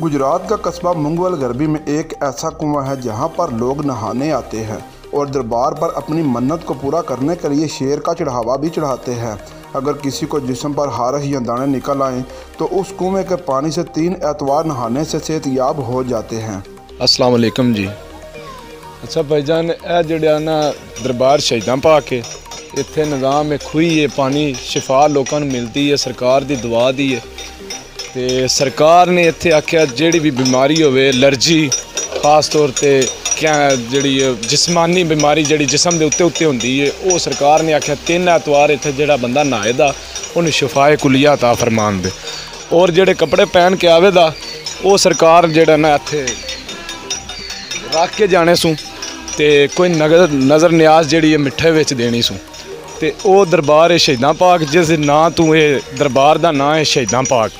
गुजरात का कस्बा मुंगवल गरबी में एक ऐसा कुआँ है जहाँ पर लोग नहाने आते हैं और दरबार पर अपनी मन्नत को पूरा करने के लिए शेर का चढ़ावा भी चढ़ाते हैं। अगर किसी को जिसम पर हारह या दाने निकल आएँ तो उस कुएँ के पानी से तीन एतवार नहाने से सेहतयाब हो जाते हैं। असलकम जी। अच्छा भाईजान ए जड़ा ना दरबार शहीदा पा के इतने निज़ाम में खुई है पानी शिफा लोगों मिलती है सरकार की दुआ दी है। ਤੇ ਸਰਕਾਰ ਨੇ ਇੱਥੇ ਆਖਿਆ ਜਿਹੜੀ ਵੀ ਬਿਮਾਰੀ ਹੋਵੇ, ਅਲਰਜੀ, ਖਾਸ ਤੌਰ ਤੇ ਕਿਆ ਜਿਹੜੀ ਜਿਸਮਾਨੀ ਬਿਮਾਰੀ ਜਿਹੜੀ ਜਿਸਮ ਦੇ ਉੱਤੇ ਉੱਤੇ ਹੁੰਦੀ ਹੈ ਉਹ ਸਰਕਾਰ ਨੇ ਆਖਿਆ ਤਿੰਨ ਐਤਵਾਰ ਇੱਥੇ ਜਿਹੜਾ ਬੰਦਾ ਨਹਾਏ ਦਾ, ਉਹਨੂੰ ਸ਼ਿਫਾਏ ਕੁਲੀਆ ਤਾ ਫਰਮਾਨ ਦੇ। ਔਰ ਜਿਹੜੇ ਕੱਪੜੇ ਪਹਿਨ ਕੇ ਆਵੇ ਦਾ, ਉਹ ਸਰਕਾਰ ਜਿਹੜਾ ਨਾ ਇੱਥੇ ਰੱਖ ਕੇ ਜਾਣੇ ਸੂ ਤੇ ਕੋਈ ਨਗਰ, ਨਜ਼ਰ ਨਿਆਜ਼ ਜਿਹੜੀ ਹੈ ਮਿੱਠੇ ਵਿੱਚ ਦੇਣੀ ਸੂ। ਤੇ ਉਹ ਦਰਬਾਰ ਹੈ ਸ਼ਹੀਦਾਂ ਪਾਕ, ਜਿਸ ਨਾਂ ਤੋਂ ਇਹ ਦਰਬਾਰ ਦਾ ਨਾਂ ਹੈ ਸ਼ਹੀਦਾਂ ਪਾਕ।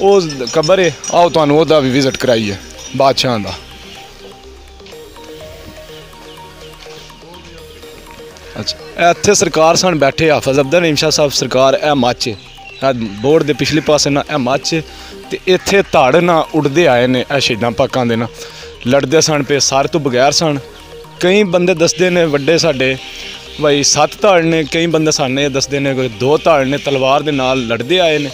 ਉਹ ਕਬਰ ਹੈ ਆਓ ਤੁਹਾਨੂੰ ਉਹਦਾ ਵੀ ਵਿਜ਼ਿਟ ਕਰਾਈਏ, ਬਾਦਸ਼ਾਹ ਦਾ। ਅੱਛਾ ਇੱਥੇ ਸਰਕਾਰ ਸਨ ਬੈਠੇ ਹਾਫਜ਼ ਅਬਦੁਲ ਰਹੀਮ ਸਾਹਿਬ ਸਰਕਾਰ, ਇਹ ਮੱਚ। ਹੈ ਬੋਰਡ ਦੇ ਪਿਛਲੇ ਪਾਸੇ ਨਾ, ਇਹ ਮੱਚ ਹੈ ਤੇ ਇੱਥੇ ਧੜ ਨਾ ਉੱਡਦੇ ਆਏ ਨੇ, ਇਹ ਸ਼ਹੀਦਾਂ ਪਾਕਾਂ ਦੇ ਨਾ। ਲੜਦੇ ਸਨ ਪਏ ਸਾਰੇ ਤੋਂ ਬਗੈਰ ਸਨ। ਕਈ ਬੰਦੇ ਦੱਸਦੇ ਨੇ, ਵੱਡੇ ਸਾਡੇ, ਬਈ ਸੱਤ ਧੜ ਨੇ, ਕਈ ਬੰਦੇ ਸਾਨੇ ਦੱਸਦੇ ਨੇ ਕੋਈ ਦੋ ਧੜ ਨੇ, ਤਲਵਾਰ ਦੇ ਨਾਲ ਲੜਦੇ ਆਏ ਨੇ।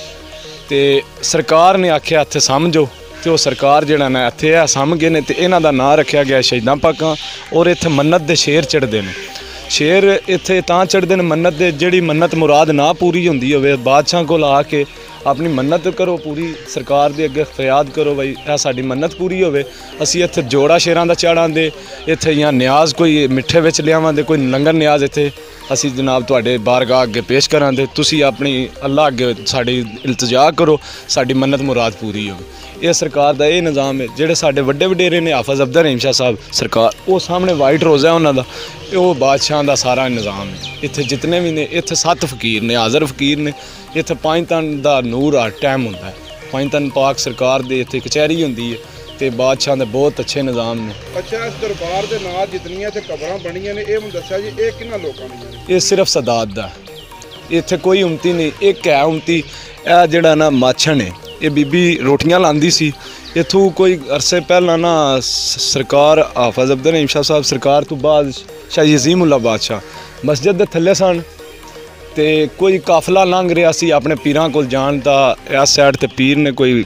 ਤੇ ਸਰਕਾਰ ਨੇ ਆਖਿਆ, ਇੱਥੇ ਸਮਝੋ। ਤੇ ਉਹ ਸਰਕਾਰ ਜਿਹੜਾ ਨਾ, ਇੱਥੇ ਆ ਸਮਝ ਗਏ ਨੇ ਤੇ ਇਹਨਾਂ ਦਾ ਨਾਂ ਰੱਖਿਆ ਗਿਆ ਸ਼ਹੀਦਾਂ ਪਾਕਾਂ ਔਰ ਇੱਥੇ ਮੰਨਤ ਦੇ ਸ਼ੇਰ ਚੜਦੇ ਨੇ। ਸ਼ੇਰ ਇੱਥੇ ਤਾਂ ਚੜਦੇ ਨੇ, ਮੰਨਤ ਦੇ ਜਿਹੜੀ ਮੰਨਤ ਮੁਰਾਦ ਨਾ ਪੂਰੀ ਹੁੰਦੀ ਹੋਵੇ, ਬਾਦਸ਼ਾਹ ਕੋਲ ਆ ਕੇ ਆਪਣੀ ਮੰਨਤ ਕਰੋ, ਪੂਰੀ ਸਰਕਾਰ ਦੇ ਅੱਗੇ ਫਰਿਆਦ ਕਰੋ ਬਈ, ਇਹ ਸਾਡੀ ਮੰਨਤ ਪੂਰੀ ਹੋਵੇ। ਅਸੀਂ ਇੱਥੇ ਜੋੜਾ ਸ਼ੇਰਾਂ ਦਾ ਚਾੜਾਂਦੇ ਇੱਥੇ ਜਾਂ ਨਿਆਜ਼ ਕੋਈ ਮਿੱਠੇ ਵਿੱਚ ਲਿਆਵਾਂਦੇ ਕੋਈ ਲੰਗਰ ਨਿਆਜ਼ ਇੱਥੇ ਅਸੀਂ ਜਨਾਬ ਤੁਹਾਡੇ ਬਾਰਗਾਹ ਅੱਗੇ ਪੇਸ਼ ਕਰਾਂਦੇ ਤੁਸੀਂ ਆਪਣੀ ਅੱਲਾ ਅੱਗੇ ਸਾਡੀ ਇਲਤਜਾ ਕਰੋ, ਸਾਡੀ ਮੰਨਤ ਮੁਰਾਦ ਪੂਰੀ ਹੋਵੇ। ਇਹ ਸਰਕਾਰ ਦਾ ਇਹ ਨਿਜ਼ਾਮ ਹੈ, ਜਿਹੜੇ ਸਾਡੇ ਵੱਡੇ ਵਡੇਰੇ ਨੇ ਹਾਫਜ਼ ਅਬਦੁਲ ਰਹੀਮ ਸ਼ਾਹ ਸਾਹਿਬ ਸਰਕਾਰ, ਉਹ ਸਾਹਮਣੇ ਵਾਈਟ ਰੋਜ਼ਾ ਉਹਨਾਂ ਦਾ। ਇਹ ਉਹ ਬਾਦਸ਼ਾਹ ਦਾ ਸਾਰਾ ਨਿਜ਼ਾਮ ਹੈ। ਇੱਥੇ ਜਿਤਨੇ ਵੀ ਨੇ, ਇੱਥੇ ਸੱਤ ਫਕੀਰ ਨੇ, ਹਾਜ਼ਰ ਫਕੀਰ ਨੇ। ਇੱਥੇ ਪੰਜ ਤਨ ਦਾ ਨੂਰ ਆ, ਟਾਈਮ ਹੁੰਦਾ ਹੈ। ਪੰਜ ਤਨ ਪਾਕ ਸਰਕਾਰ ਦੇ ਇੱਥੇ ਕਚਹਿਰੀ ਹੁੰਦੀ ਹੈ। ਤੇ ਬਾਦਸ਼ਾਹਾਂ ਦੇ ਬਹੁਤ ਅੱਛੇ ਨਿਜ਼ਾਮ ਨੇ। ਅੱਛਾ ਇਸ ਦਰਬਾਰ ਦੇ ਨਾਲ ਜਿਤਨੀਆਂ ਤੇ ਕਬਰਾਂ ਬਣੀਆਂ ਨੇ ਇਹ ਮੈਨੂੰ ਦੱਸਿਆ ਜੀ ਇਹ ਕਿੰਨਾ ਲੋਕਾਂ ਦੀਆਂ ਇਹ ਸਿਰਫ ਸਦਾਤ ਦਾ। ਇੱਥੇ ਕੋਈ ਉਮਤੀ ਨਹੀਂ ਇੱਕ ਹੈ ਉਮਤੀ ਇਹ ਜਿਹੜਾ ਨਾ ਮਾਛਣ ਹੈ ਇਹ ਬੀਬੀ ਰੋਟੀਆਂ ਲਾਂਦੀ ਸੀ। ਇਥੋਂ ਕੋਈ ਅਰਸੇ ਪਹਿਲਾਂ ਨਾ ਸਰਕਾਰ ਹਾਫਜ਼ ਰਹੀਮ ਸ਼ਾਹ ਸਾਹਿਬ ਸਰਕਾਰ ਤੋਂ ਬਾਅਦ ਸ਼ਾਹ ਯਜ਼ੀਮੁੱਲਾ ਬਾਦਸ਼ਾਹ ਮਸਜਿਦ ਦੇ ਥੱਲੇ ਸਨ ਤੇ ਕੋਈ ਕਾਫਲਾ ਲੰਘ ਰਿਹਾ ਸੀ ਆਪਣੇ ਪੀਰਾਂ ਕੋਲ ਜਾਣ ਦਾ ਇਸ ਸਾਈਡ ਤੇ ਪੀਰ ਨੇ ਕੋਈ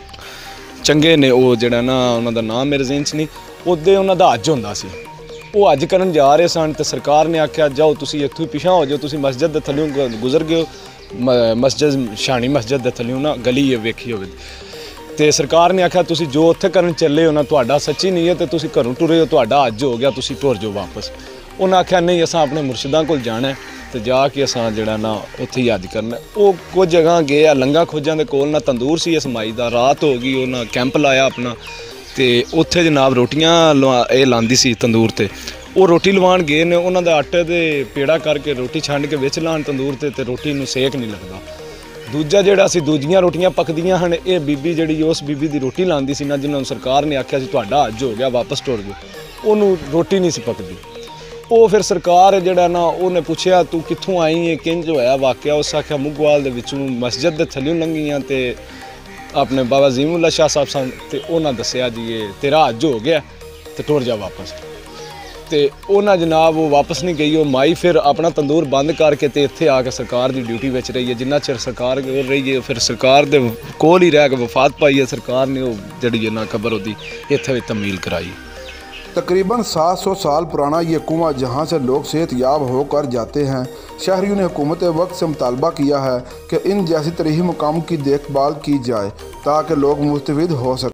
ਚੰਗੇ ਨੇ ਉਹ ਜਿਹੜਾ ਨਾ ਉਹਨਾਂ ਦਾ ਨਾਮ ਮੇਰੇ ਜ਼ਿਹਨ 'ਚ ਨਹੀਂ, ਉਹਦੇ ਉਹਨਾਂ ਦਾ ਅੱਜ ਹੁੰਦਾ ਸੀ। ਉਹ ਅੱਜ ਕਰਨ ਜਾ ਰਹੇ ਸਨ ਤੇ ਸਰਕਾਰ ਨੇ ਆਖਿਆ, ਜਾਓ ਤੁਸੀਂ ਇੱਥੋਂ ਹੀ ਪਿਛਾਂ ਹੋ ਜਾਓ, ਤੁਸੀਂ ਮਸਜਿਦ ਦੇ ਥੱਲਿਓਂ ਗੁਜ਼ਰ ਗਏ ਹੋ। ਮਸਜਿਦ, ਸ਼ਾਨੀ ਮਸਜਿਦ ਦੇ ਥੱਲਿਓਂ ਨਾ ਗਲੀ ਵੇਖੀ ਹੋਵੇ। ਤੇ ਸਰਕਾਰ ਨੇ ਆਖਿਆ, ਤੁਸੀਂ ਜੋ ਉੱਥੇ ਕਰਨ ਚੱਲੇ ਹੋ ਨਾ, ਤੁਹਾਡਾ ਸੱਚੀ ਨਹੀਂ ਹੈ ਤੁਸੀਂ ਘਰੋਂ ਟੁਰੇ ਹੋ, ਤੁਹਾਡਾ ਅੱਜ ਹੋ ਗਿਆ, ਤੁਸੀਂ ਟੁਰ ਜਾਓ ਵਾਪਸ। ਉਹਨਾਂ ਆਖਿਆ, ਨਹੀਂ, ਅਸਾਂ ਆਪਣੇ ਮੁਰਸ਼ਿਦਾਂ ਕੋਲ ਜਾਣਾ ਹੈ। ਤੇ ਜਾ ਕੇ ਅਸਾਂ ਜਿਹੜਾ ਨਾ ਉੱਥੇ ਹੀ ਹੱਜ ਕਰਨਾ। ਉਹ ਕੁਝ ਜਗ੍ਹਾ ਗਏ ਆ ਲੰਗਾ ਖੋਜਾਂ ਦੇ ਕੋਲ, ਨਾ ਤੰਦੂਰ ਸੀ ਇਸ ਮਾਈ ਦਾ, ਰਾਤ ਹੋ ਗਈ ਉਹਨਾਂ ਕੈਂਪ ਲਾਇਆ ਆਪਣਾ। ਤੇ ਉੱਥੇ ਜਨਾਬ ਰੋਟੀਆਂ ਲਵਾ- ਇਹ ਲਾਂਦੀ ਸੀ ਤੰਦੂਰ ਤੇ। ਉਹ ਰੋਟੀ ਲਵਾਉਣ ਗਏ ਨੇ, ਉਹਨਾਂ ਦਾ ਆਟੇ ਦੇ ਪੇੜਾ ਕਰਕੇ ਰੋਟੀ ਛੰਡ ਕੇ ਵਿੱਚ ਲਾਣ ਤੰਦੂਰ ਤੇ ਤੇ ਰੋਟੀ ਨੂੰ ਸੇਕ ਨਹੀਂ ਲੱਗਦਾ। ਦੂਜਾ ਜਿਹੜਾ ਸੀ ਦੂਜੀਆਂ ਰੋਟੀਆਂ ਪੱਕਦੀਆਂ ਹਨ, ਇਹ ਬੀਬੀ ਜਿਹੜੀ, ਉਸ ਬੀਬੀ ਦੀ ਰੋਟੀ ਲਾਂਦੀ ਸੀ ਨਾ, ਜਿਨ੍ਹਾਂ ਨੂੰ ਸਰਕਾਰ ਨੇ ਆਖਿਆ ਸੀ, ਤੁਹਾਡਾ ਅੱਜ ਹੋ ਗਿਆ, ਵਾਪਸ ਟੁਰ ਜਾਓ। ਉਹਨੂੰ ਰੋਟੀ ਨਹੀਂ ਸੀ ਪੱਕਦੀ। ਉਹ ਫਿਰ ਸਰਕਾਰ ਜਿਹੜਾ ਨਾ ਉਹਨੇ ਪੁੱਛਿਆ, ਤੂੰ ਕਿੱਥੋਂ ਆਈ ਹੈ ਕਿੰਜ ਹੋਇਆ ਵਾਕਿਆ? ਉਸ ਆਖਿਆ, ਮੁਗਵਾਲ ਦੇ ਵਿੱਚੋਂ ਮਸਜਿਦ ਦੇ ਥੱਲਿਓਂ ਲੰਘੀਆਂ ਤੇ ਆਪਣੇ ਬਾਬਾ ਜ਼ੀਮੁੱਲਾ ਸ਼ਾਹ ਸਾਹਿਬ ਸਨ ਤੇ ਉਹਨਾਂ ਦੱਸਿਆ ਜੀ, ਇਹ ਤੇਰਾ ਅੱਜ ਹੋ ਗਿਆ ਤੇ ਟੁਰ ਜਾ ਵਾਪਸ। ਤੇ ਉਹਨਾਂ ਜਨਾਬ ਉਹ ਵਾਪਸ ਨਹੀਂ ਗਈ, ਉਹ ਮਾਈ ਫਿਰ ਆਪਣਾ ਤੰਦੂਰ ਬੰਦ ਕਰਕੇ ਤੇ ਇੱਥੇ ਆ ਕੇ ਸਰਕਾਰ ਦੀ ਡਿਊਟੀ ਵਿੱਚ ਰਹੀ ਹੈ। ਜਿੰਨਾ ਚਿਰ ਸਰਕਾਰ ਕੋਲ ਰਹੀ ਹੈ, ਫਿਰ ਸਰਕਾਰ ਦੇ ਕੋਲ ਹੀ ਰਹਿ ਕੇ ਵਫਾਤ ਪਾਈ ਹੈ। ਸਰਕਾਰ ਨੇ ਉਹ ਜਿਹੜੀ ਹੈ ਨਾ ਖਬਰ ਉਹਦੀ ਇੱਥੇ ਵੀ ਤਮੀਲ ਕਰਾਈ। तकरीबन 700 साल पुराना ये कुआँ, जहाँ से लोग सेहत याब होकर जाते हैं। शहरियों ने हुकूमत वक्त से मुतालबा किया है कि इन जैसी तरीही मुकाम की देखभाल की जाए, ताकि लोग मुस्तफ़ हो सकें।